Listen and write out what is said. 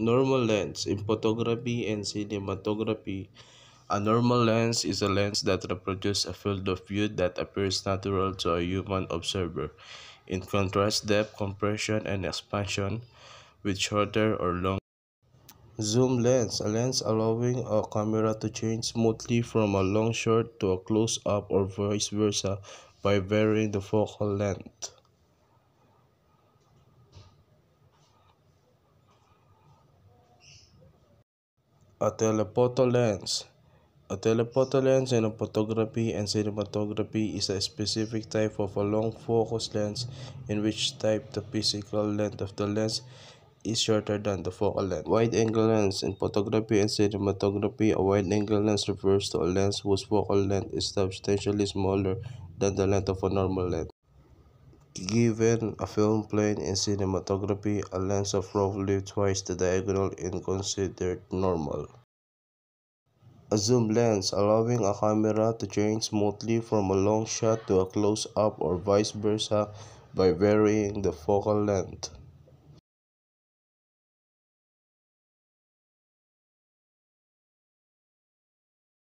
Normal lens in photography and cinematography. A normal lens is a lens that reproduces a field of view that appears natural to a human observer. In contrast, depth, compression, and expansion with shorter or long zoom lens, a lens allowing a camera to change smoothly from a long shot to a close-up or vice versa by varying the focal length. A telephoto lens. A telephoto lens in photography and cinematography is a specific type of a long focus lens in which type the physical length of the lens is shorter than the focal length. Wide-angle lens in photography and cinematography, a wide-angle lens refers to a lens whose focal length is substantially smaller than the length of a normal lens. Given a film plane in cinematography, a lens of roughly twice the diagonal is considered normal. A zoom lens, allowing a camera to change smoothly from a long shot to a close-up or vice versa by varying the focal length.